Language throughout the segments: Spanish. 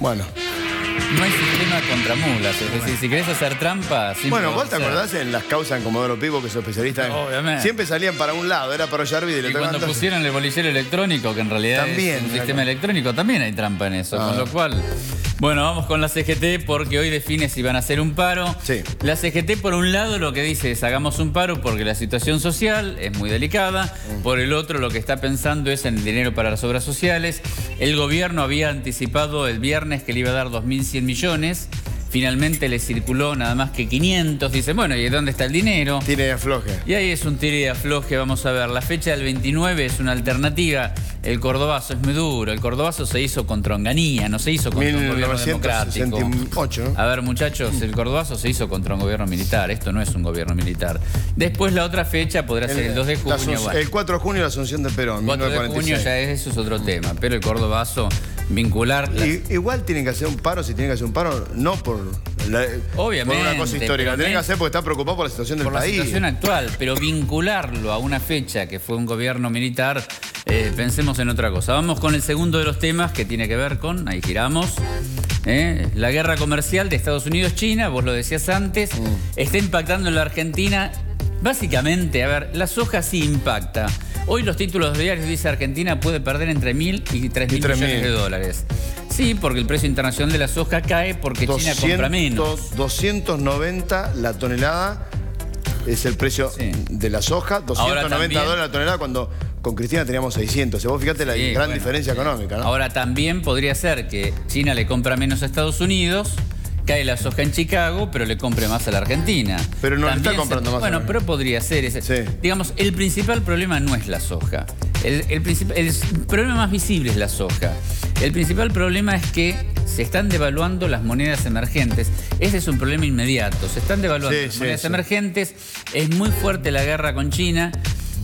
Bueno. No hay sistema contra mulas. Es decir, si querés hacer trampa, siempre Bueno, ¿vos te acordás en las causas en Comodoro Pivo que sos especialista en... Obviamente. Siempre salían para un lado, era para Ollarvide y le Y cuando pusieron el bolillero electrónico, que en realidad También, es un sistema electrónico, también hay trampa en eso. Ah. Con lo cual, bueno, vamos con la CGT porque hoy define si van a hacer un paro. Sí. La CGT, por un lado, lo que dice es hagamos un paro porque la situación social es muy delicada. Mm. Por el otro, lo que está pensando es en el dinero para las obras sociales. El gobierno había anticipado el viernes que le iba a dar 2.100 millones. Finalmente le circuló nada más que 500. Dice, bueno, ¿y dónde está el dinero? Tiene y afloje. Y ahí es un tire y afloje, vamos a ver. La fecha del 29 es una alternativa. El cordobazo es muy duro. El cordobazo se hizo contra Onganía, no se hizo contra un gobierno democrático. 1968, ¿no? A ver, muchachos, el cordobazo se hizo contra un gobierno militar. Esto no es un gobierno militar. Después la otra fecha podrá ser el 2 de junio. bueno. el 4 de junio la asunción de Perón, 4 de junio 1946. ya es, eso es otro tema. Pero el cordobazo, vincular... las- I- igual tienen que hacer un paro, si tienen que hacer un paro, no por, la- Obviamente, por una cosa histórica, tienen que hacer porque está preocupado por la situación del por la país. situación actual, pero vincularlo a una fecha que fue un gobierno militar, eh, pensemos en otra cosa. Vamos con el segundo de los temas que tiene que ver con, ahí giramos, eh, la guerra comercial de Estados Unidos-China, vos lo decías antes, Mm. está impactando en la Argentina. Básicamente, a ver, la soja sí impacta. Hoy los títulos de diarios dice Argentina puede perder entre mil y tres mil 3.000. millones de dólares. Sí, porque el precio internacional de la soja cae porque China compra menos. 290 la tonelada es el precio Sí. de la soja, 290 también- dólares la tonelada cuando con Cristina teníamos 600. O sea, vos fíjate la Sí, gran bueno, diferencia económica, ¿no? Ahora también podría ser que China le compra menos a Estados Unidos, cae la soja en Chicago, pero le compre más a la Argentina. Pero no le está También comprando más a Bueno, la- pero podría ser ese. Sí. Digamos, el principal problema no es la soja. El, el el problema más visible es la soja. El principal problema es que se están devaluando las monedas emergentes. Ese es un problema inmediato. Se están devaluando Sí, las sí, monedas emergentes. Es muy fuerte la guerra con China.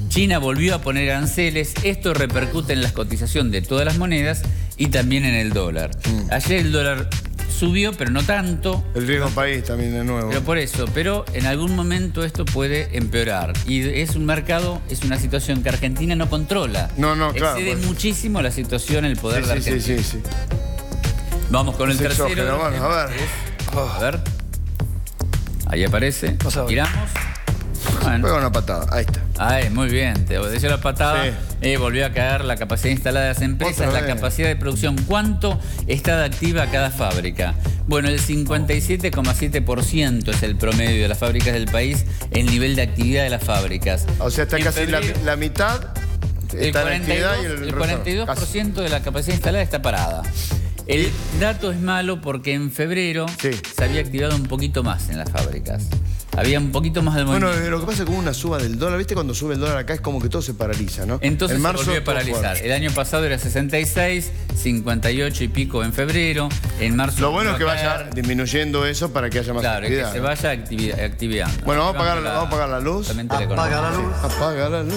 China volvió a poner aranceles. Esto repercute en la cotización de todas las monedas y también en el dólar. Mm. Ayer el dólar subió, pero no tanto. El riesgo país también de nuevo. Pero por eso, pero en algún momento esto puede empeorar. Y es un mercado, es una situación que Argentina no controla. No, no, claro, Excede pues. muchísimo la situación, el poder Sí, de sí, Argentina. sí, sí, sí. Vamos con el tercero. bueno, a ver. A ver. Ahí aparece. Pasado. Bueno. Una patada, ahí está. Ay, muy bien, te obedeció la patada. Sí. Eh, volvió a caer la capacidad instalada de las empresas, la capacidad de producción. ¿Cuánto está de activa cada fábrica? Bueno, el 57,7% es el promedio de las fábricas del país, el nivel de actividad de las fábricas. O sea, está En casi la, febrero, la mitad el está en 42%, actividad y el, el resto- 42 casi. de la capacidad instalada está parada. El dato es malo porque en febrero Sí. se había activado un poquito más en las fábricas. Había un poquito más de Bueno, movimiento. eh, lo que pasa es que con una suba del dólar, ¿viste? Cuando sube el dólar acá es como que todo se paraliza, ¿no? Entonces En se volvió a paralizar. El año pasado era 66, 58 y pico en febrero. En marzo. Lo bueno es que vaya disminuyendo eso para que haya más Claro, que actividad. se ¿no? vaya activi- activando. Bueno, vamos a apagar- La- vamos a apagar la luz. Apaga la luz. Apaga la luz.